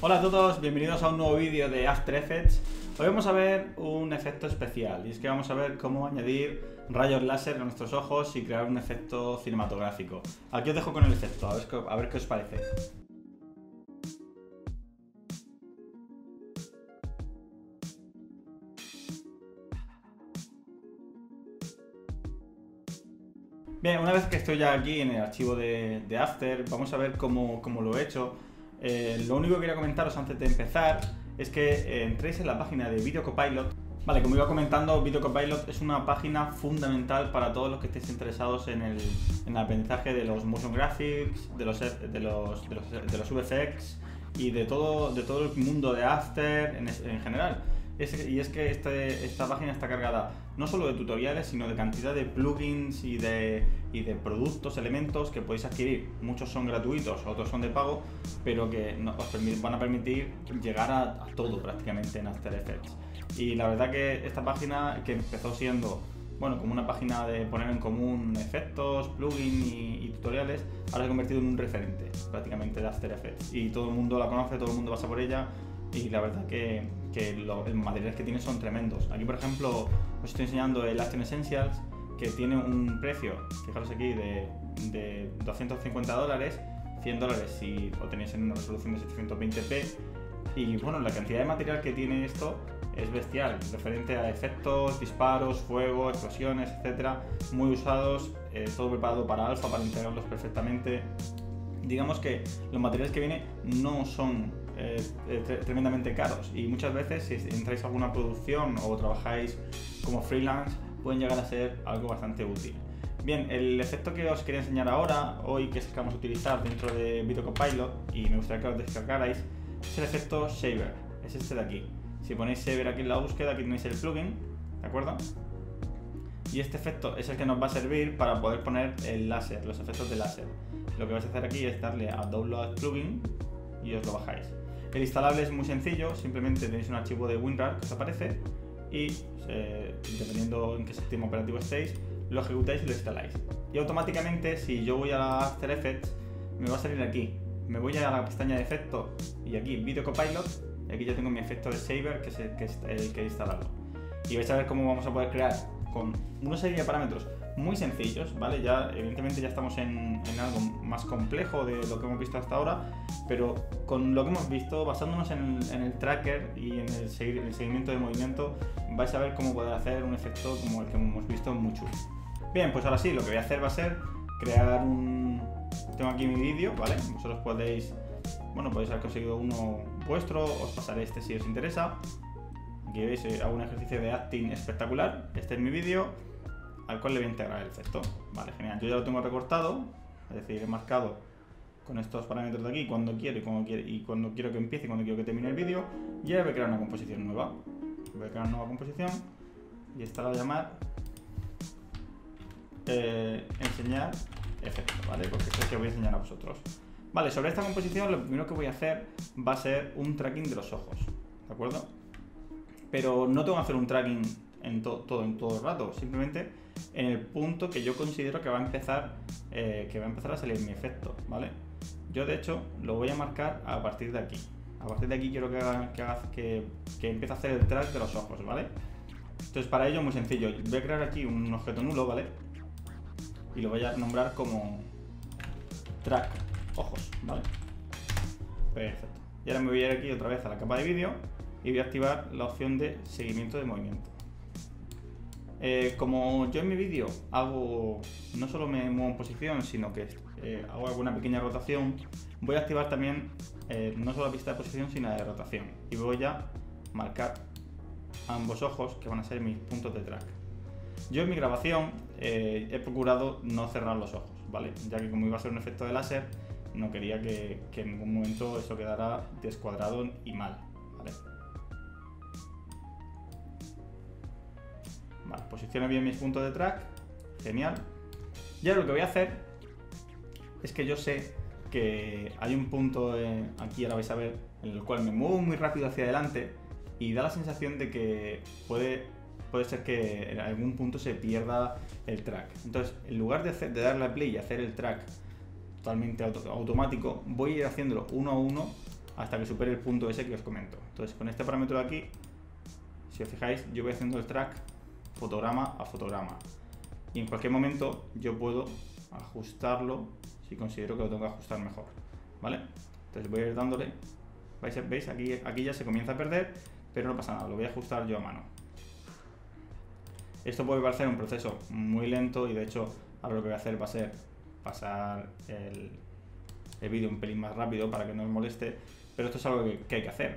Hola a todos, bienvenidos a un nuevo vídeo de After Effects. Hoy vamos a ver un efecto especial y es que vamos a ver cómo añadir rayos láser a nuestros ojos y crear un efecto cinematográfico. Aquí os dejo con el efecto, a ver, qué os parece. Bien, una vez que estoy ya aquí en el archivo de, After, vamos a ver cómo, lo he hecho. Eh, lo único que quería comentaros antes de empezar es que eh, entréis en la página de Video Copilot. Vale, como iba comentando, Video Copilot es una página fundamental para todos los que estéis interesados en el, aprendizaje de los motion graphics, de los, de los, VFX y de todo, de todo el mundo de After en general y es que este, esta página está cargada no solo de tutoriales, sino de cantidad de plugins y de, de productos, elementos que podéis adquirir. Muchos son gratuitos, otros son de pago, pero que os van a permitir llegar a, todo prácticamente en After Effects. Y la verdad que esta página, que empezó siendo bueno, como una página de poner en común efectos, plugins y, y, tutoriales, ahora se ha convertido en un referente prácticamente de After Effects. Y todo el mundo la conoce, todo el mundo pasa por ella y la verdad que, que los materiales que tiene son tremendos. Aquí, por ejemplo, os estoy enseñando el Action Essentials, que tiene un precio, fijaros aquí, de, de 250 dólares, 100 dólares si lo tenéis en una resolución de 720p. Y bueno, la cantidad de material que tiene esto es bestial, referente a efectos, disparos, fuego, explosiones, etcétera, muy usados, eh, todo preparado para alfa, para integrarlos perfectamente. Digamos que los materiales que viene no son eh, eh, tremendamente caros y muchas veces si entráis a alguna producción o trabajáis como freelance pueden llegar a ser algo bastante útil. Bien, el efecto que os quería enseñar ahora, hoy que es el que vamos a utilizar dentro de Video Copilot y me gustaría que os descargarais, es el efecto Shaver, es este de aquí. Si ponéis Shaver aquí en la búsqueda, aquí tenéis el plugin, ¿de acuerdo? Y este efecto es el que nos va a servir para poder poner el láser, los efectos de láser. Lo que vais a hacer aquí es darle a Download Plugin y os lo bajáis. El instalable es muy sencillo, simplemente tenéis un archivo de WinRAR que os aparece y eh, dependiendo en qué sistema operativo estéis, lo ejecutáis y lo instaláis. Y automáticamente, si yo voy a After Effects, me va a salir aquí. Me voy a la pestaña de efecto y aquí Video Copilot, y aquí ya tengo mi efecto de Saver, que es que, el que he instalado. Y vais a ver cómo vamos a poder crear con una serie de parámetros muy sencillos, ¿vale? Ya, evidentemente ya estamos en, algo más complejo de lo que hemos visto hasta ahora, pero con lo que hemos visto, basándonos en, el tracker y en el, seguimiento de movimiento, vais a ver cómo poder hacer un efecto como el que hemos visto muy chulo. Bien, pues ahora sí, lo que voy a hacer va a ser crear un... Tengo aquí mi vídeo, ¿vale? Vosotros podéis, bueno, podéis haber conseguido uno vuestro, os pasaré este si os interesa. Aquí veis, eh, hago un ejercicio de acting espectacular. Este es mi vídeo al cual le voy a integrar el efecto. Vale, genial. Yo ya lo tengo recortado, es decir, he marcado con estos parámetros de aquí cuando quiero y cuando, quiero, y cuando quiero que empiece y cuando quiero que termine el vídeo. Y ahora voy a crear una composición nueva. Voy a crear una nueva composición y esta la voy a llamar eh, enseñar efecto, ¿vale? Porque es el que voy a enseñar a vosotros. Vale, sobre esta composición lo primero que voy a hacer va a ser un tracking de los ojos, ¿de acuerdo? Pero no tengo que hacer un tracking en todo en todo el rato, simplemente en el punto que yo considero que va a empezar, eh, que va a, empezar a salir mi efecto, ¿vale? Yo de hecho lo voy a marcar a partir de aquí. A partir de aquí quiero que, que, que, empiece a hacer el track de los ojos, ¿vale? Entonces para ello muy sencillo. Voy a crear aquí un objeto nulo, ¿vale? Y lo voy a nombrar como track ojos, ¿vale? Perfecto. Y ahora me voy a ir aquí otra vez a la capa de vídeo y voy a activar la opción de seguimiento de movimiento. Eh, como yo en mi vídeo hago, no solo me muevo en posición, sino que eh, hago alguna pequeña rotación, voy a activar también eh, no solo la pista de posición, sino la de rotación. Y voy a marcar ambos ojos, que van a ser mis puntos de track. Yo en mi grabación he procurado no cerrar los ojos, ¿vale? Ya que como iba a ser un efecto de láser, no quería que, que en ningún momento eso quedara descuadrado y mal, ¿vale? Vale, posiciono bien mis puntos de track. Genial. Y ahora lo que voy a hacer es que yo sé que hay un punto, aquí ahora vais a ver, en el cual me muevo muy rápido hacia adelante y da la sensación de que puede, puede ser que en algún punto se pierda el track. Entonces, en lugar de, de darle a play y hacer el track totalmente automático, voy a ir haciéndolo uno a uno hasta que supere el punto ese que os comento. Entonces, con este parámetro de aquí, si os fijáis, yo voy haciendo el track fotograma a fotograma. Y en cualquier momento yo puedo ajustarlo si considero que lo tengo que ajustar mejor. ¿Vale? Entonces voy a ir dándole. ¿Veis? Aquí, aquí ya se comienza a perder, pero no pasa nada, lo voy a ajustar yo a mano. Esto puede parecer un proceso muy lento y de hecho ahora lo que voy a hacer va a ser pasar el, el vídeo un pelín más rápido para que no os moleste, pero esto es algo que, hay que hacer.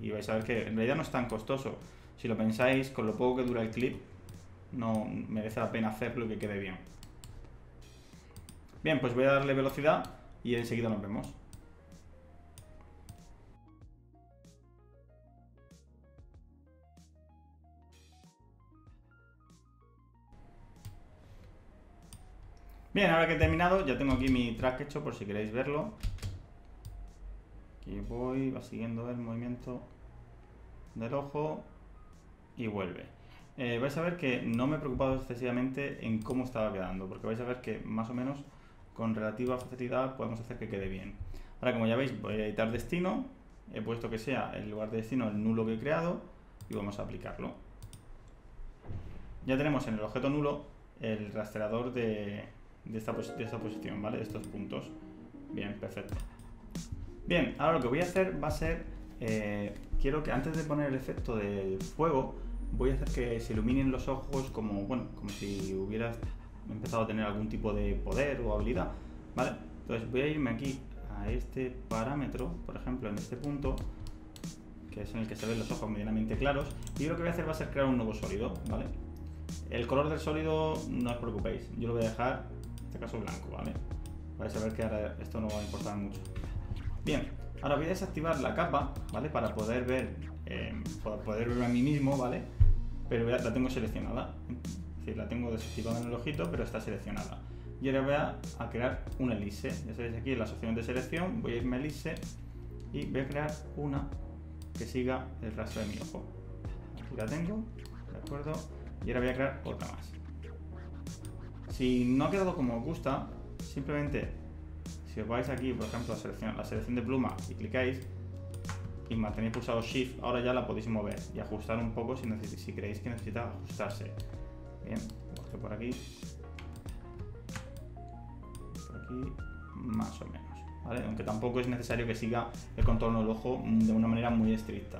Y vais a ver que en realidad no es tan costoso. Si lo pensáis, con lo poco que dura el clip, no merece la pena hacerlo y que quede bien. Bien, pues voy a darle velocidad y enseguida nos vemos. Bien, ahora que he terminado, ya tengo aquí mi track hecho por si queréis verlo. Aquí voy, va siguiendo el movimiento del ojo y vuelve. Eh, vais a ver que no me he preocupado excesivamente en cómo estaba quedando, porque vais a ver que más o menos con relativa facilidad podemos hacer que quede bien. Ahora, como ya veis, voy a editar destino, he puesto que sea el lugar de destino el nulo que he creado y vamos a aplicarlo. Ya tenemos en el objeto nulo el rastreador de, de esta, posición, ¿vale? De estos puntos. Bien, perfecto. Bien, ahora lo que voy a hacer va a ser, eh, quiero que antes de poner el efecto del fuego, voy a hacer que se iluminen los ojos como, bueno, como si hubieras empezado a tener algún tipo de poder o habilidad, ¿vale? Entonces voy a irme aquí a este parámetro, por ejemplo, en este punto, que es en el que se ven los ojos medianamente claros, y lo que voy a hacer va a ser crear un nuevo sólido, ¿vale? El color del sólido no os preocupéis, yo lo voy a dejar este caso blanco, ¿vale? Vais a ver que ahora esto no va a importar mucho. Bien, ahora voy a desactivar la capa, ¿vale? Para poder ver, eh, poder ver a mí mismo, ¿vale? Pero la tengo seleccionada. Es decir, la tengo desactivada en el ojito, pero está seleccionada. Y ahora voy a, crear una elipse. Ya sabéis, aquí en las opciones de selección voy a irme a elipse y voy a crear una que siga el rastro de mi ojo. Aquí la tengo, ¿de acuerdo? Y ahora voy a crear otra más. Si no ha quedado como os gusta, simplemente si os vais aquí, por ejemplo, a selección, la selección de pluma y clicáis y mantenéis pulsado Shift, ahora ya la podéis mover y ajustar un poco si, si creéis que necesita ajustarse. Bien, por aquí. Por aquí, más o menos. ¿vale? Aunque tampoco es necesario que siga el contorno del ojo de una manera muy estricta.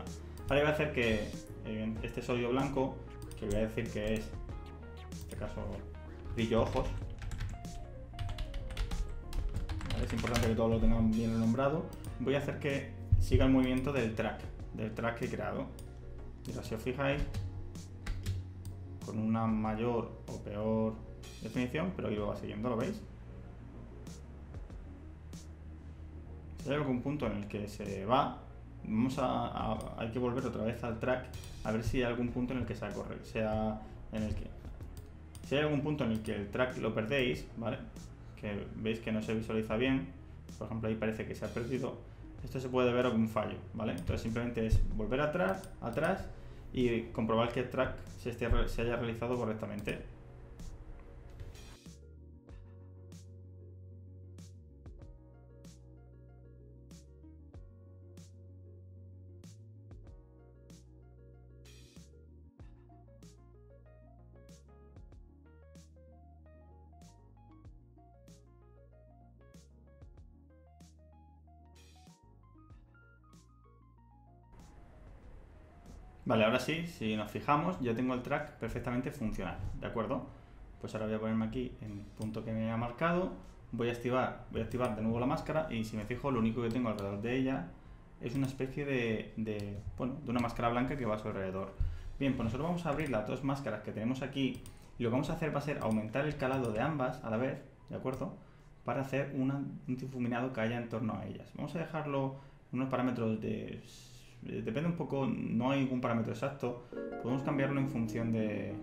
Ahora voy a hacer que eh, este sólido blanco, que voy a decir que es, en este caso, brillo ojos. Es importante que todo lo tengan bien nombrado. Voy a hacer que siga el movimiento del track, del track que he creado. Y si os fijáis, con una mayor o peor definición, pero ahí lo va siguiendo, ¿lo veis? Si hay algún punto en el que se va, vamos a, hay que volver otra vez al track a ver si hay algún punto en el que sea correcto, sea en el que si hay algún punto en el que el track lo perdéis, ¿vale? Que veis que no se visualiza bien, por ejemplo ahí parece que se ha perdido, esto se puede ver un fallo, ¿vale? Entonces simplemente es volver atrás, atrás y comprobar que el track se, se haya realizado correctamente. Vale, ahora sí, si nos fijamos, ya tengo el track perfectamente funcional, ¿de acuerdo? Pues ahora voy a ponerme aquí en el punto que me ha marcado, voy a activar, voy a activar de nuevo la máscara y si me fijo lo único que tengo alrededor de ella es una especie de, bueno, de una máscara blanca que va a su alrededor. Bien, pues nosotros vamos a abrir las dos máscaras que tenemos aquí y lo que vamos a hacer va a ser aumentar el calado de ambas a la vez, ¿de acuerdo? Para hacer un difuminado que haya en torno a ellas. Vamos a dejarlo en unos parámetros de depende un poco, no hay ningún parámetro exacto. Podemos cambiarlo en función de,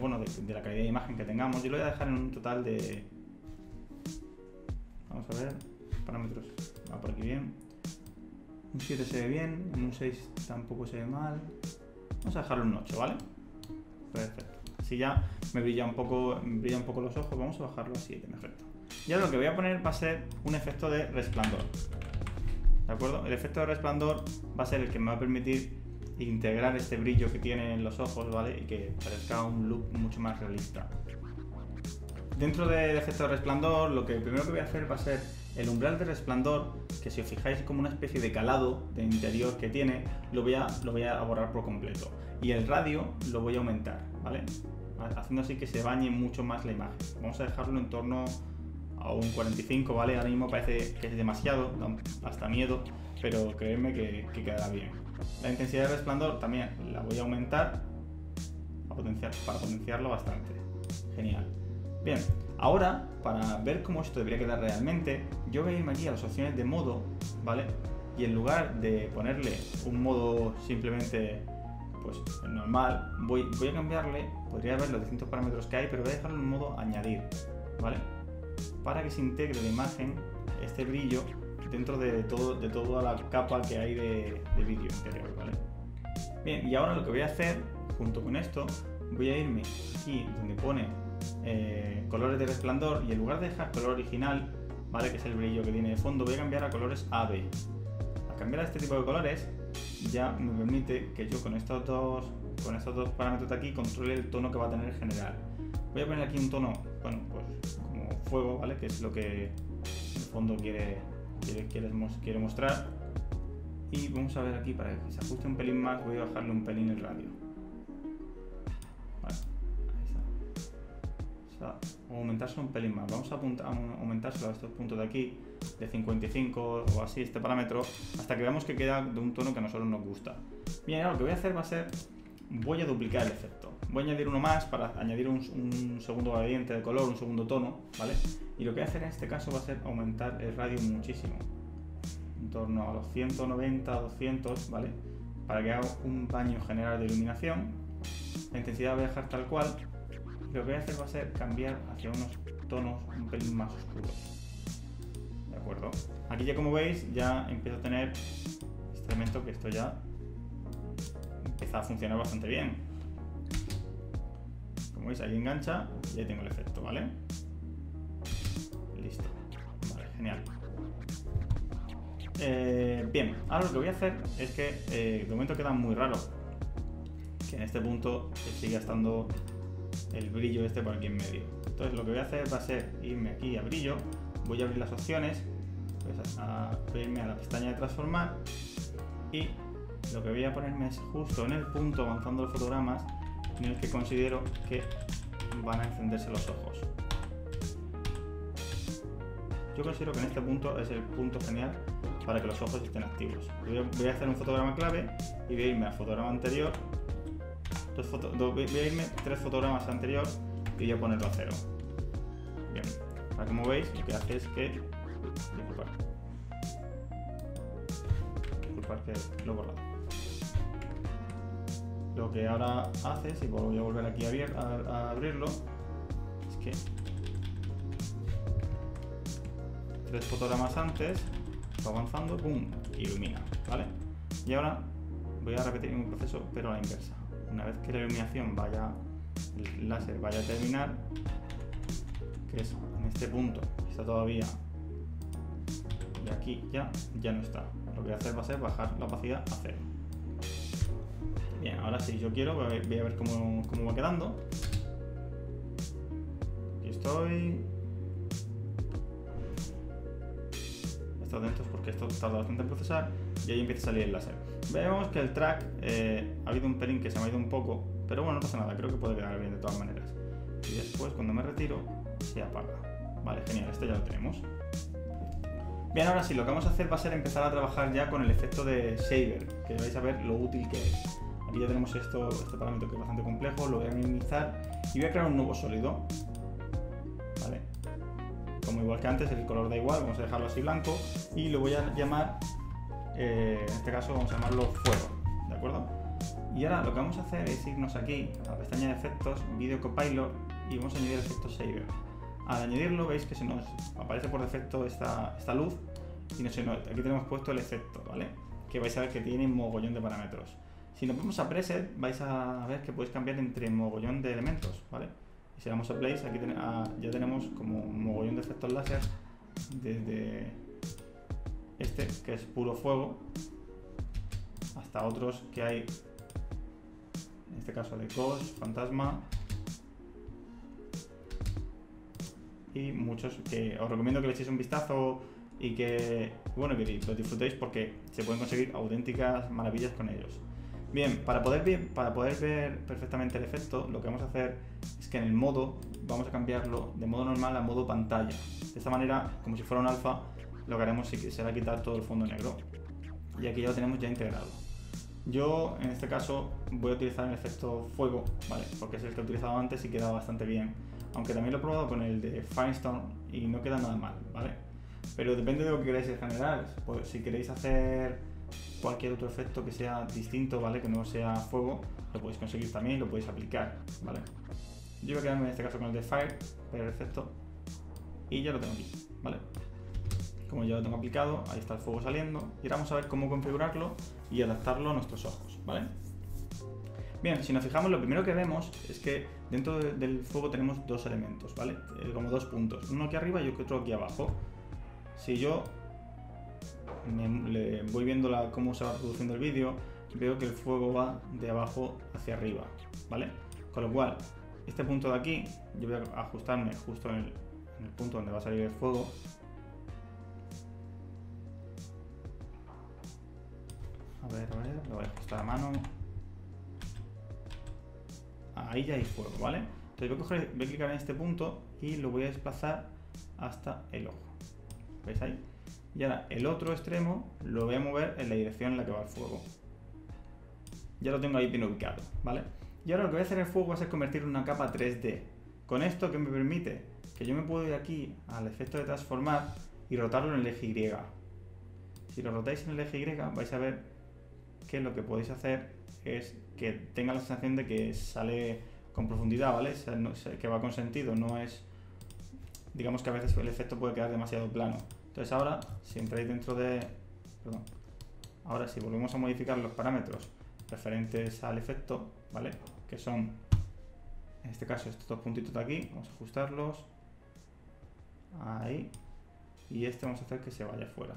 bueno, de, la calidad de imagen que tengamos. Yo lo voy a dejar en un total de... Vamos a ver, parámetros, va por aquí bien. Un 7 se ve bien, un 6 tampoco se ve mal. Vamos a dejarlo en un 8, ¿vale? Perfecto. Si ya me brilla un poco, brilla un poco los ojos, vamos a bajarlo a 7, perfecto. Ya lo que voy a poner va a ser un efecto de resplandor. ¿De acuerdo? El efecto de resplandor va a ser el que me va a permitir integrar este brillo que tiene en los ojos, ¿vale? Y que parezca un look mucho más realista. Dentro del efecto de resplandor, lo que primero que voy a hacer va a ser el umbral de resplandor, que si os fijáis es como una especie de calado de interior que tiene, lo voy a, lo voy a borrar por completo. Y el radio lo voy a aumentar, ¿vale? Haciendo así que se bañe mucho más la imagen. Vamos a dejarlo en torno a un 45, ¿vale? Ahora mismo parece que es demasiado, hasta miedo, pero créeme que, que quedará bien. La intensidad de resplandor también la voy a aumentar para potenciarlo bastante. Genial. Bien, ahora para ver cómo esto debería quedar realmente, yo voy a irme aquí a las opciones de modo, ¿vale? Y en lugar de ponerle un modo simplemente pues normal, voy, voy a cambiarle, podría ver los distintos parámetros que hay, pero voy a dejarlo en modo añadir, ¿vale? Para que se integre la imagen, este brillo, dentro de, todo, de toda la capa que hay de, de vídeo interior, ¿vale? Bien, y ahora lo que voy a hacer, junto con esto, voy a irme aquí donde pone eh, colores de resplandor y en lugar de dejar color original, ¿vale? Que es el brillo que tiene de fondo, voy a cambiar a colores AB. Al cambiar a este tipo de colores, ya me permite que yo con estos dos, con estos dos parámetros de aquí controle el tono que va a tener en general. Voy a poner aquí un tono, bueno, pues fuego, ¿vale? Que es lo que el fondo quiere, quiere, quiere, mostrar. Y vamos a ver aquí, para que se ajuste un pelín más, voy a bajarle un pelín el radio. Vale, ahí está. O aumentarse un pelín más. Vamos a, apuntar, a aumentárselo a estos puntos de aquí, de 55 o así, este parámetro, hasta que veamos que queda de un tono que a nosotros nos gusta. Bien, ahora lo que voy a hacer va a ser, voy a duplicar el efecto. Voy a añadir uno más para añadir un, segundo gradiente de color, un segundo tono, ¿vale? Y lo que voy a hacer en este caso va a ser aumentar el radio muchísimo. En torno a los 190, 200, ¿vale? Para que haga un baño general de iluminación. La intensidad voy a dejar tal cual. Y lo que voy a hacer va a ser cambiar hacia unos tonos un pelín más oscuros. ¿De acuerdo? Aquí ya como veis, ya empiezo a tener este elemento que esto ya empieza a funcionar bastante bien. Como veis, ahí engancha y ahí tengo el efecto, ¿vale? Listo. Vale, genial. Eh, bien, ahora lo que voy a hacer es que eh, de momento queda muy raro que en este punto siga estando el brillo este por aquí en medio. Entonces lo que voy a hacer va a ser irme aquí a brillo, voy a abrir las opciones, pues a, irme a la pestaña de transformar y lo que voy a ponerme es justo en el punto avanzando los fotogramas en el que considero que van a encenderse los ojos. Yo considero que en este punto es el punto genial para que los ojos estén activos. Voy a, hacer un fotograma clave y voy a irme al fotograma anterior. voy a irme tres fotogramas anterior y voy a ponerlo a cero. Bien, para como veis lo que hace es que... Disculpad. Disculpad que lo he borrado lo que ahora hace, si voy a volver aquí a, abrirlo, es que tres fotogramas antes, va avanzando, ¡pum! ilumina, ¿vale? Y ahora voy a repetir un proceso, pero a la inversa. Una vez que la iluminación vaya, el láser vaya a terminar, que es en este punto, está todavía, y aquí ya, ya no está. Lo que voy a hacer va a ser bajar la opacidad a cero. Bien, ahora sí, yo quiero, voy a ver cómo, va quedando. Aquí estoy. Estoy atentos porque esto tarda bastante en procesar y ahí empieza a salir el láser. Vemos que el track eh, ha habido un pelín que se me ha ido un poco, pero bueno, no pasa nada, creo que puede quedar bien de todas maneras. Y después, cuando me retiro, se apaga. Vale, genial, esto ya lo tenemos. Bien, ahora sí, lo que vamos a hacer va a ser empezar a trabajar ya con el efecto de shader, que vais a ver lo útil que es. Aquí ya tenemos esto, este parámetro que es bastante complejo, lo voy a minimizar y voy a crear un nuevo sólido. ¿Vale? Como igual que antes, el color da igual, vamos a dejarlo así blanco y lo voy a llamar, eh, en este caso vamos a llamarlo fuego, ¿de acuerdo? Y ahora lo que vamos a hacer es irnos aquí a la pestaña de efectos, Video Copilot y vamos a añadir efecto Shader. Al añadirlo veis que se nos aparece por defecto esta, esta luz y no, aquí tenemos puesto el efecto, ¿vale? Que vais a ver que tiene mogollón de parámetros. Si nos vamos a preset, vais a ver que podéis cambiar entre mogollón de elementos, ¿vale? Si vamos a place, aquí ya tenemos como mogollón de efectos láser desde este que es puro fuego, hasta otros que hay, en este caso de Ghost, Fantasma, y muchos que os recomiendo que le echéis un vistazo y que, bueno, que lo disfrutéis porque se pueden conseguir auténticas maravillas con ellos. Bien, para poder, ver, para poder ver perfectamente el efecto, lo que vamos a hacer es que en el modo vamos a cambiarlo de modo normal a modo pantalla. De esta manera, como si fuera un alfa, lo que haremos será quitar todo el fondo negro. Y aquí ya lo tenemos ya integrado. Yo, en este caso, voy a utilizar el efecto fuego, ¿vale? Porque es el que he utilizado antes y queda bastante bien. Aunque también lo he probado con el de Firestone y no queda nada mal, ¿vale? Pero depende de lo que queráis en general. Pues, si queréis hacer cualquier otro efecto que sea distinto, ¿vale? Que no sea fuego, lo podéis conseguir también y lo podéis aplicar, ¿vale? Yo voy a quedarme en este caso con el de Fire, perfecto. Y ya lo tengo aquí, ¿vale? Como ya lo tengo aplicado, ahí está el fuego saliendo. Y ahora vamos a ver cómo configurarlo y adaptarlo a nuestros ojos, ¿vale? Bien, si nos fijamos, lo primero que vemos es que dentro del fuego tenemos dos elementos, ¿vale? Eh, como dos puntos, uno aquí arriba y otro aquí abajo. Si yo voy viendo cómo se va reproduciendo el vídeo, veo que el fuego va de abajo hacia arriba, ¿vale? Con lo cual, este punto de aquí, yo voy a ajustarme justo en el punto donde va a salir el fuego. A ver, a ver, lo voy a ajustar a mano ahí ya hay fuego, ¿vale? Entonces voy a, coger, voy a clicar en este punto y lo voy a desplazar hasta el ojo. ¿Veis ahí? Y ahora el otro extremo lo voy a mover en la dirección en la que va el fuego. Ya lo tengo ahí bien ubicado, ¿vale? Y ahora lo que voy a hacer el fuego va a ser convertirlo en una capa 3D. Con esto que me permite que yo me puedo ir aquí al efecto de transformar y rotarlo en el eje Y. Si lo rotáis en el eje Y vais a ver que lo que podéis hacer es que tenga la sensación de que sale con profundidad, ¿vale? que va con sentido, no es... Digamos que a veces el efecto puede quedar demasiado plano. Entonces ahora, si entráis dentro de... Perdón. Ahora si volvemos a modificar los parámetros referentes al efecto, ¿vale? Que son, en este caso, estos dos puntitos de aquí, vamos a ajustarlos. Ahí. Y este vamos a hacer que se vaya fuera.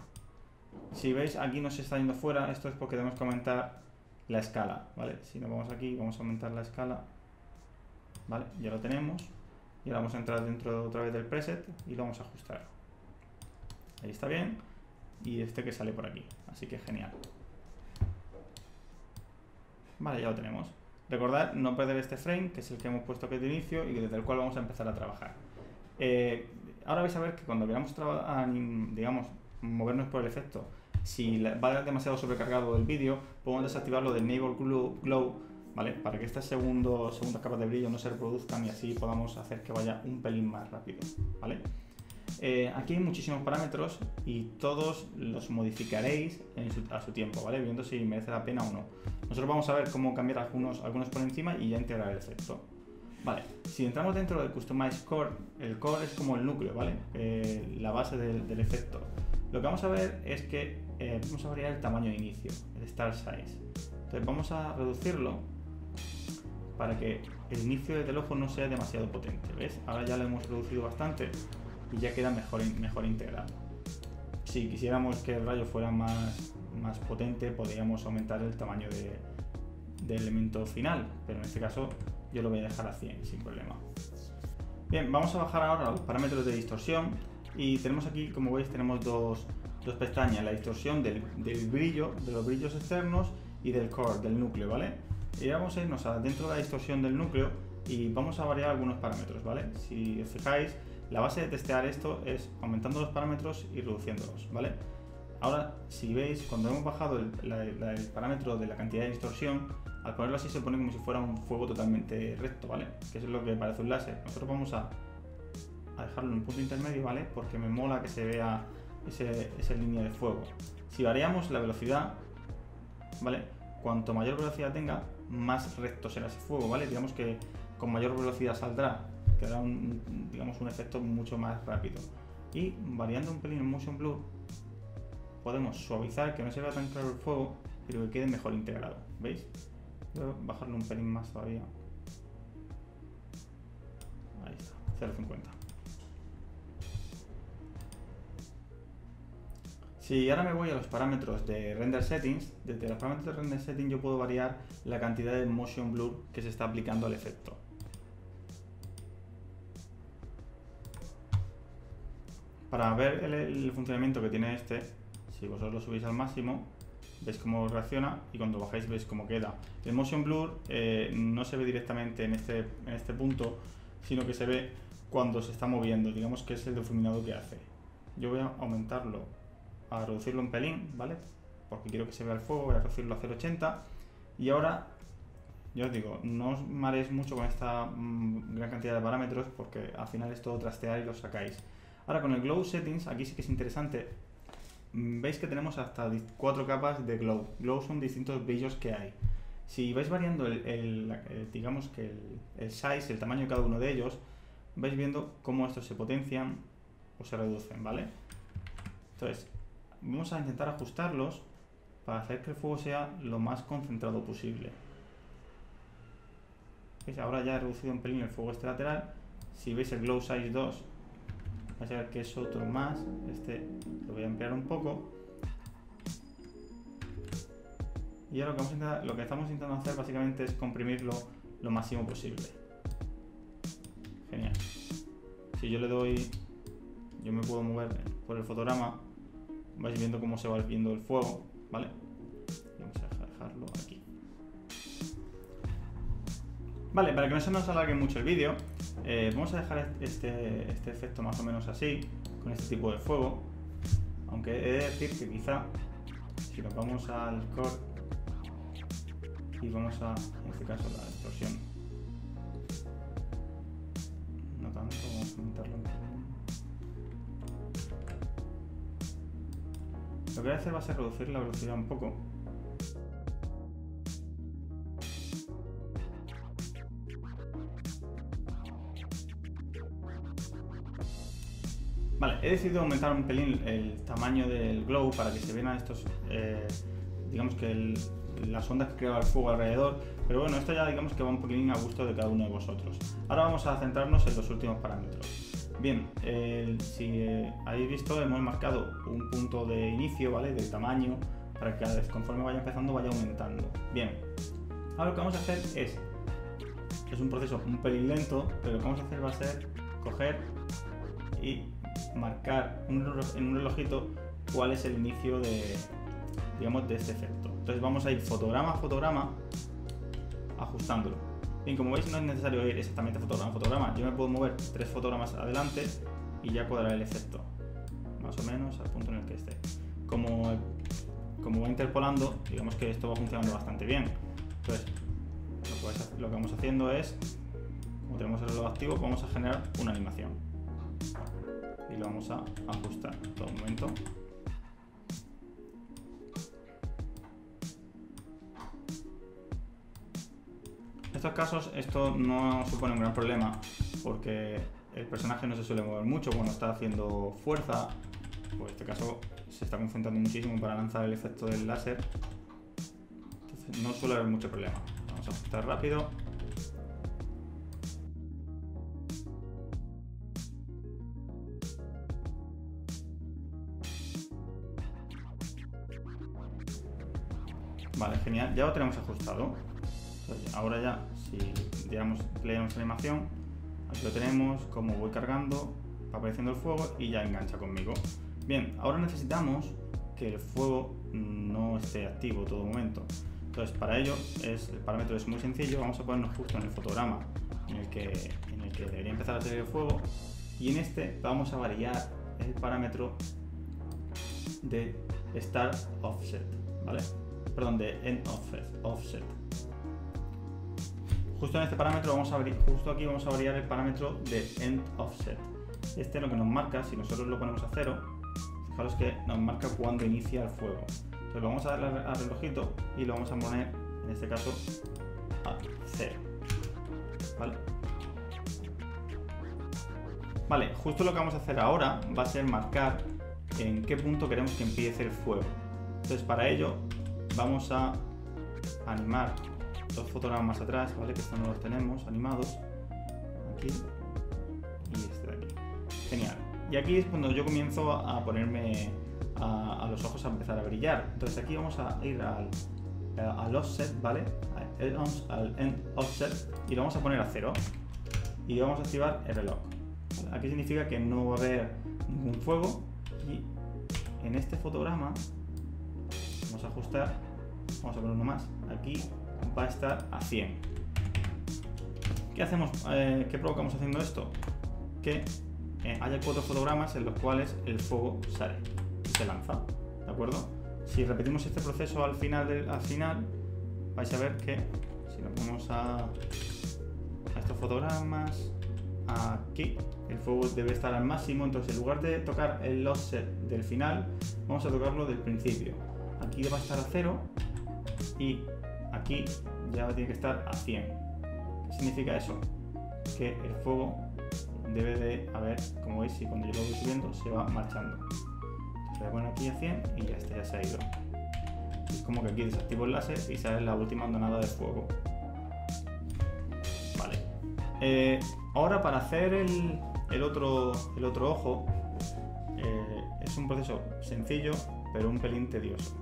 Si veis, aquí no se está yendo fuera, esto es porque debemos comentar la escala, ¿vale? Si nos vamos aquí, vamos a aumentar la escala, ¿vale? Ya lo tenemos. Y ahora vamos a entrar dentro otra vez del preset y lo vamos a ajustar. Ahí está bien. Y este que sale por aquí. Así que genial. Vale, ya lo tenemos. Recordad no perder este frame, que es el que hemos puesto aquí de inicio y desde el cual vamos a empezar a trabajar. Eh, ahora vais a ver que cuando queramos, digamos, movernos por el efecto si va demasiado sobrecargado el vídeo, podemos desactivar lo del Enable Glow, ¿vale? Para que estas segundas capas de brillo no se reproduzcan y así podamos hacer que vaya un pelín más rápido, ¿vale? Eh, aquí hay muchísimos parámetros y todos los modificaréis a su tiempo, ¿vale? Viendo si merece la pena o no. Nosotros vamos a ver cómo cambiar algunos, algunos por encima y ya integrar el efecto. Vale, si entramos dentro del Customize Core, el core es como el núcleo, ¿vale? Eh, la base del efecto. Lo que vamos a ver es que eh, vamos a variar el tamaño de inicio, el start size. Entonces vamos a reducirlo para que el inicio del ojo no sea demasiado potente. ¿Ves? Ahora ya lo hemos reducido bastante y ya queda mejor, mejor integrado. Si quisiéramos que el rayo fuera más, más potente, podríamos aumentar el tamaño de, del elemento final, pero en este caso yo lo voy a dejar a 100 sin problema. Bien, vamos a bajar ahora los parámetros de distorsión y tenemos aquí, como veis, tenemos dos, pestañas, la distorsión del, brillo, de los brillos externos y del core, del núcleo, ¿vale? Y vamos a irnos dentro de la distorsión del núcleo y vamos a variar algunos parámetros, ¿vale? Si os fijáis, la base de testear esto es aumentando los parámetros y reduciéndolos, ¿vale? Ahora, si veis, cuando hemos bajado el, parámetro de la cantidad de distorsión, al ponerlo así se pone como si fuera un fuego totalmente recto, ¿vale? Que es lo que parece un láser. Nosotros vamos a a dejarlo en un punto intermedio, ¿vale? Porque me mola que se vea esa línea de fuego. Si variamos la velocidad, ¿vale? Cuanto mayor velocidad tenga, más recto será ese fuego, ¿vale? Digamos que con mayor velocidad saldrá, que dará un, digamos, un efecto mucho más rápido. Y variando un pelín en Motion Blur, podemos suavizar que no se vea tan claro el fuego, pero que quede mejor integrado, ¿veis? Voy a bajarlo un pelín más todavía. Ahí está, 0.50. Si ahora me voy a los parámetros de render settings, desde los parámetros de render settings yo puedo variar la cantidad de motion blur que se está aplicando al efecto. Para ver el, funcionamiento que tiene este, si vosotros lo subís al máximo, veis cómo reacciona y cuando bajáis veis cómo queda. El motion blur eh, no se ve directamente en este, en este punto, sino que se ve cuando se está moviendo, digamos que es el difuminado que hace. Yo voy a aumentarlo a reducirlo un pelín, ¿vale? Porque quiero que se vea el fuego, voy a reducirlo a 0.80 y ahora, yo os digo, no os mareéis mucho con esta mm, gran cantidad de parámetros porque al final es todo trastear y lo sacáis. Ahora con el Glow Settings, aquí sí que es interesante, mm, veis que tenemos hasta cuatro capas de Glow. Glow son distintos brillos que hay. Si vais variando el, digamos que el, el size, el tamaño de cada uno de ellos, vais viendo cómo estos se potencian o se reducen, ¿vale? Entonces, vamos a intentar ajustarlos para hacer que el fuego sea lo más concentrado posible. Ahora ya he reducido un pelín el fuego este lateral. Si veis el Glow Size 2, vais a ver que es otro más. Este lo voy a ampliar un poco. Y ahora lo que, lo que estamos intentando hacer básicamente es comprimirlo lo máximo posible. Genial. Si yo le doy, yo me puedo mover por el fotograma vais viendo cómo se va viendo el fuego, ¿vale? Vamos a dejarlo aquí. Vale, para que no se nos alargue mucho el vídeo, eh, vamos a dejar este, este efecto más o menos así, con este tipo de fuego. Aunque he de decir que quizá, si nos vamos al core y vamos a, en este caso, la explosión, no tanto, vamos a aumentarlo Lo que voy a hacer va a ser reducir la velocidad un poco. Vale, he decidido aumentar un pelín el tamaño del glow para que se vean estos, eh, digamos que las ondas que crea el fuego alrededor, pero bueno, esto ya digamos que va un poquitín a gusto de cada uno de vosotros. Ahora vamos a centrarnos en los últimos parámetros. Bien, si eh, habéis visto, hemos marcado un punto de inicio, ¿vale? De tamaño, para que conforme vaya empezando vaya aumentando. Bien, ahora lo que vamos a hacer es, es un proceso un pelín lento, pero lo que vamos a hacer va a ser coger y marcar en un relojito cuál es el inicio de, digamos, de este efecto. Entonces vamos a ir fotograma a fotograma ajustándolo. Bien, como veis no es necesario ir exactamente fotograma a fotograma. Yo me puedo mover tres fotogramas adelante y ya cuadrará el efecto. Más o menos al punto en el que esté. Como, como va interpolando, digamos que esto va funcionando bastante bien. Entonces, lo que, vamos haciendo es, como tenemos el reloj activo, vamos a generar una animación. Y lo vamos a ajustar todo un momento. Estos casos esto no supone un gran problema porque el personaje no se suele mover mucho cuando está haciendo fuerza, pues en este caso se está concentrando muchísimo para lanzar el efecto del láser, entonces no suele haber mucho problema. Vamos a ajustar rápido. Vale, genial, ya lo tenemos ajustado. ahora ya si digamos, le damos animación, aquí lo tenemos, como voy cargando, va apareciendo el fuego y ya engancha conmigo. Bien, ahora necesitamos que el fuego no esté activo todo momento. Entonces, para ello, es, el parámetro es muy sencillo, vamos a ponernos justo en el fotograma en el que, en el que debería empezar a tener el fuego y en este vamos a variar el parámetro de start offset, ¿vale? Perdón, de end offset. offset. Justo en este parámetro vamos a abrir, justo aquí vamos a variar el parámetro de end offset. Este lo que nos marca, si nosotros lo ponemos a cero, fijaros que nos marca cuando inicia el fuego. Entonces lo vamos a darle al relojito y lo vamos a poner, en este caso, a cero. ¿Vale? Vale, justo lo que vamos a hacer ahora va a ser marcar en qué punto queremos que empiece el fuego. Entonces para ello vamos a animar dos fotogramas más atrás, ¿vale? Que estos no los tenemos animados. Aquí y este de aquí. Genial. Y aquí es cuando yo comienzo a ponerme a, los ojos a empezar a brillar. Entonces aquí vamos a ir al, al offset, ¿vale? Al end offset y lo vamos a poner a cero y vamos a activar el reloj. Aquí significa que no va a haber ningún fuego y en este fotograma vamos a ajustar, vamos a poner uno más, aquí va a estar a 100. ¿Qué hacemos? Eh, ¿Qué provocamos haciendo esto? Que eh, haya cuatro fotogramas en los cuales el fuego sale y se lanza, ¿de acuerdo? Si repetimos este proceso al final, al final vais a ver que si nos vamos a estos fotogramas, aquí el fuego debe estar al máximo, entonces en lugar de tocar el offset del final, vamos a tocarlo del principio. Aquí va a estar a 0 y aquí ya tiene que estar a 100. ¿Qué significa eso? Que el fuego debe de haber, como veis, y cuando yo lo voy subiendo se va marchando. Se voy a poner aquí a 100 y ya está, ya se ha ido. Es como que aquí desactivo el láser y sale la última ondonada de fuego. Eh, ahora para hacer el, otro, el otro ojo eh, es un proceso sencillo pero un pelín tedioso.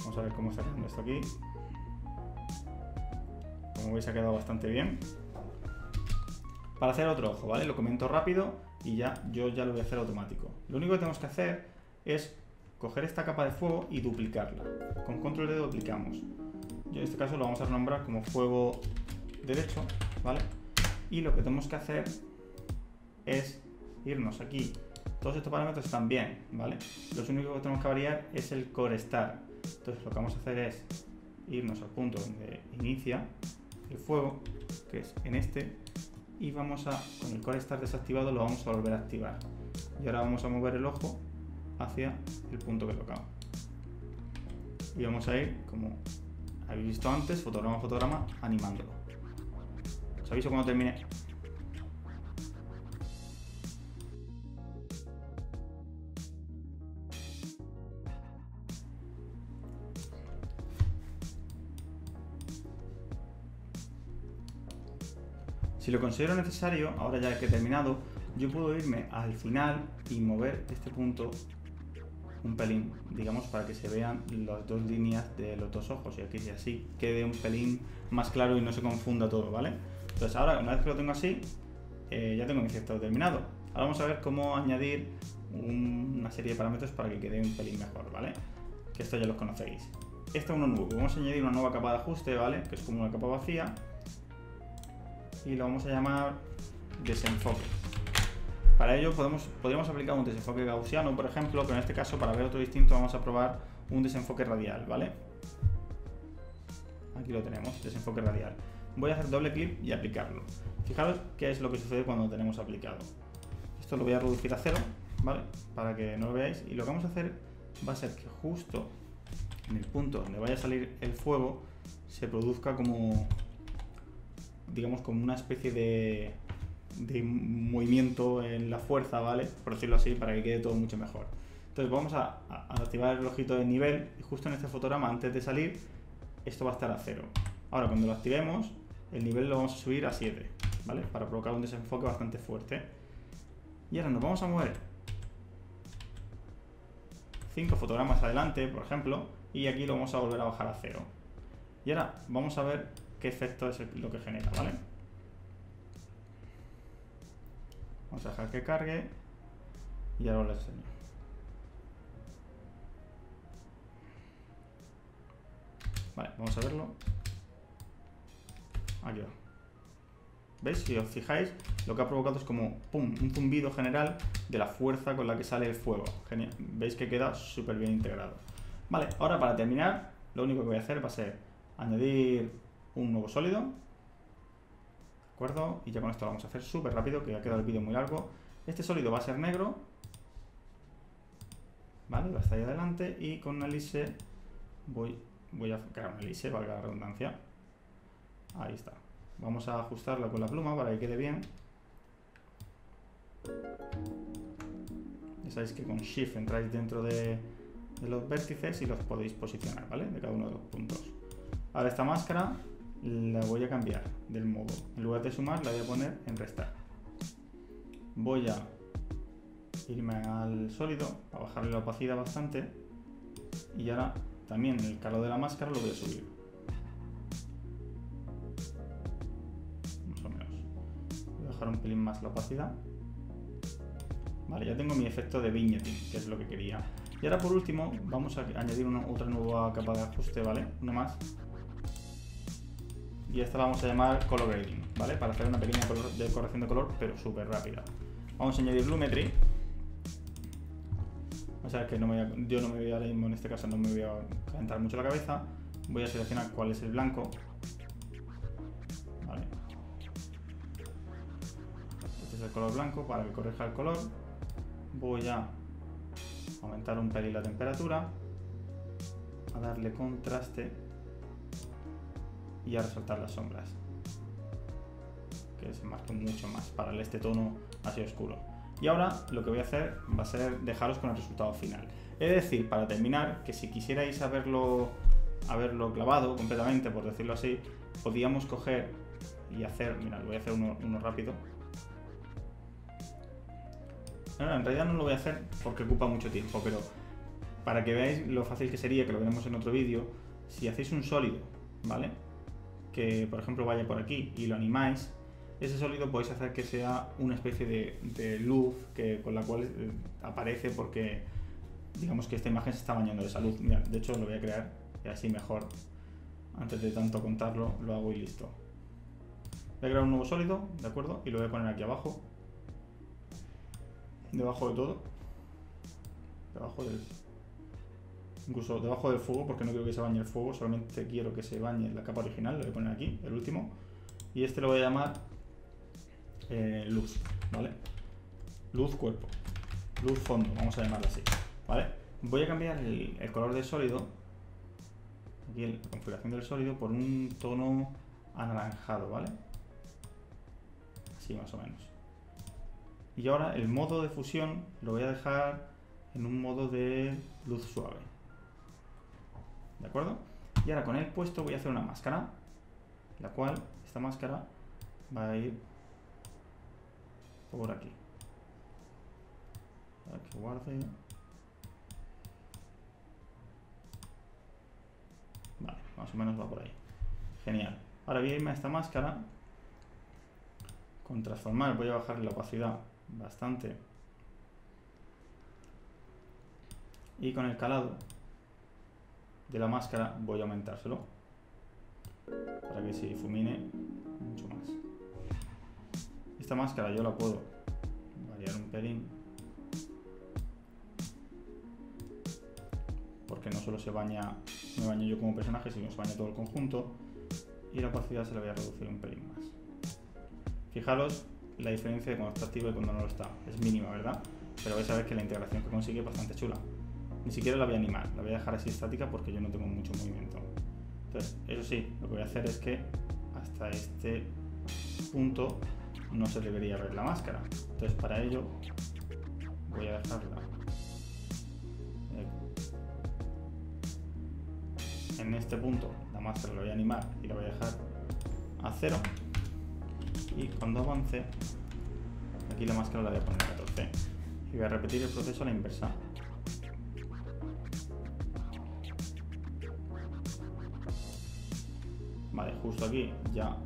Vamos a ver cómo está quedando esto aquí. Como veis ha quedado bastante bien. Para hacer otro ojo, ¿vale? Lo comento rápido y ya yo ya lo voy a hacer automático. Lo único que tenemos que hacer es coger esta capa de fuego y duplicarla. Con control D duplicamos. Yo en este caso lo vamos a nombrar como fuego derecho, ¿vale? y lo que tenemos que hacer es irnos aquí. Todos estos parámetros están bien, ¿vale? Lo único que tenemos que variar es el core star. Entonces lo que vamos a hacer es irnos al punto donde inicia el fuego, que es en este, y vamos a, con el core star desactivado, lo vamos a volver a activar. Y ahora vamos a mover el ojo hacia el punto que tocamos. Y vamos a ir, como habéis visto antes, fotograma a fotograma, animándolo. Os aviso cuando termine. Lo considero necesario, ahora ya que he terminado, yo puedo irme al final y mover este punto un pelín, digamos, para que se vean las dos líneas de los dos ojos y aquí así quede un pelín más claro y no se confunda todo, ¿vale? Entonces ahora, una vez que lo tengo así, eh, ya tengo mi efecto terminado. Ahora vamos a ver cómo añadir una serie de parámetros para que quede un pelín mejor, ¿vale? Que esto ya los conocéis. Esto es uno nuevo. Vamos a añadir una nueva capa de ajuste, ¿vale? Que es como una capa vacía. Y lo vamos a llamar desenfoque. Para ello podemos, podríamos aplicar un desenfoque gaussiano, por ejemplo, pero en este caso, para ver otro distinto, vamos a probar un desenfoque radial, ¿vale? Aquí lo tenemos, desenfoque radial voy a hacer doble clic y aplicarlo. Fijaros qué es lo que sucede cuando tenemos aplicado. Esto lo voy a reducir a cero, ¿vale? Para que no lo veáis. Y lo que vamos a hacer va a ser que justo en el punto donde vaya a salir el fuego se produzca como, digamos, como una especie de, movimiento en la fuerza, ¿vale? Por decirlo así, para que quede todo mucho mejor. Entonces vamos a, activar el relojito de nivel y justo en este fotograma, antes de salir, esto va a estar a cero. Ahora, cuando lo activemos, el nivel lo vamos a subir a 7, ¿vale? Para provocar un desenfoque bastante fuerte. Y ahora nos vamos a mover 5 fotogramas adelante, por ejemplo, y aquí lo vamos a volver a bajar a 0. Y ahora vamos a ver qué efecto es lo que genera, ¿vale? Vamos a dejar que cargue y ahora lo enseño. Vale, vamos a verlo. Aquí va. ¿Veis? Si os fijáis, lo que ha provocado es como ¡pum! un zumbido general de la fuerza con la que sale el fuego. Genial. Veis que queda súper bien integrado. Vale, ahora para terminar, lo único que voy a hacer va a ser añadir un nuevo sólido. ¿De acuerdo? Y ya con esto lo vamos a hacer súper rápido, que ha quedado el vídeo muy largo. Este sólido va a ser negro. ¿Vale? Va a estar ahí adelante. Y con una elise voy, a crear una elise, valga la redundancia. Ahí está. Vamos a ajustarlo con la pluma para que quede bien. Ya sabéis que con Shift entráis dentro de, los vértices y los podéis posicionar, ¿vale? De cada uno de los puntos. Ahora esta máscara la voy a cambiar del modo. En lugar de sumar la voy a poner en restar. Voy a irme al sólido, a bajarle la opacidad bastante. Y ahora también el calor de la máscara lo voy a subir. Más o menos. Voy a bajar un pelín más la opacidad. Vale, ya tengo mi efecto de vignetting, que es lo que quería. Y ahora por último vamos a añadir una, otra nueva capa de ajuste, ¿vale? Una más. Y esta la vamos a llamar Color Grading, ¿vale? Para hacer una pequeña de corrección de color, pero súper rápida. Vamos a añadir Lumetri. O sea que no me yo no me voy a, en este caso no me voy a calentar mucho la cabeza. Voy a seleccionar cuál es el blanco. Vale. Este es el color blanco para que corrija el color. Voy a aumentar un pelín la temperatura, a darle contraste y a resaltar las sombras. Que se marque mucho más para este tono así oscuro. Y ahora lo que voy a hacer va a ser dejaros con el resultado final. Es decir, para terminar, que si quisierais haberlo, haberlo clavado completamente, por decirlo así, podíamos coger y hacer, mira, voy a hacer uno rápido, en realidad no lo voy a hacer porque ocupa mucho tiempo, pero para que veáis lo fácil que sería, que lo veremos en otro vídeo, si hacéis un sólido, ¿vale? Que por ejemplo vaya por aquí y lo animáis, ese sólido podéis hacer que sea una especie de, luz que, con la cual eh, aparece porque digamos que esta imagen se está bañando de esa luz. De hecho lo voy a crear y así mejor. Antes de tanto contarlo, lo hago y listo. Voy a crear un nuevo sólido, ¿de acuerdo? Y lo voy a poner aquí abajo debajo de todo. Debajo del... Incluso debajo del fuego, porque no quiero que se bañe el fuego, solamente quiero que se bañe la capa original, lo voy a poner aquí, el último. Y este lo voy a llamar eh, luz, ¿vale? Luz cuerpo, luz fondo, vamos a llamarlo así, ¿vale? Voy a cambiar el, el color del sólido, aquí la configuración del sólido, por un tono anaranjado, ¿vale? Así más o menos. Y ahora el modo de fusión lo voy a dejar en un modo de luz suave. ¿De acuerdo? Y ahora con el puesto voy a hacer una máscara, la cual esta máscara va a ir por aquí. Para que guarde. Vale, más o menos va por ahí. Genial. Ahora voy a irme a esta máscara. Con transformar voy a bajar la opacidad bastante. Y con el calado de la máscara voy a aumentárselo para que se difumine mucho más. Esta máscara yo la puedo variar un pelín porque no solo se baña, me baño yo como personaje, sino se baña todo el conjunto y la opacidad se la voy a reducir un pelín más. Fijaros la diferencia de cuando está activo y cuando no lo está. Es mínima, ¿verdad? Pero vais a ver que la integración que consigue es bastante chula. Ni siquiera la voy a animar, la voy a dejar así estática porque yo no tengo mucho movimiento. Entonces, eso sí, lo que voy a hacer es que hasta este punto no se debería ver la máscara. Entonces, para ello voy a dejarla en este punto. La máscara la voy a animar y la voy a dejar a cero y cuando avance, aquí la máscara la voy a poner a 14 y voy a repetir el proceso a la inversa. Justo aquí ya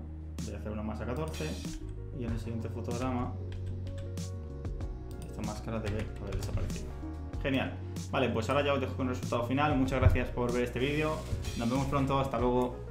voy a hacer una más a 14 y en el siguiente fotograma esta máscara debe haber desaparecido. Genial. Vale, pues ahora ya os dejo con el resultado final. Muchas gracias por ver este vídeo. Nos vemos pronto. Hasta luego.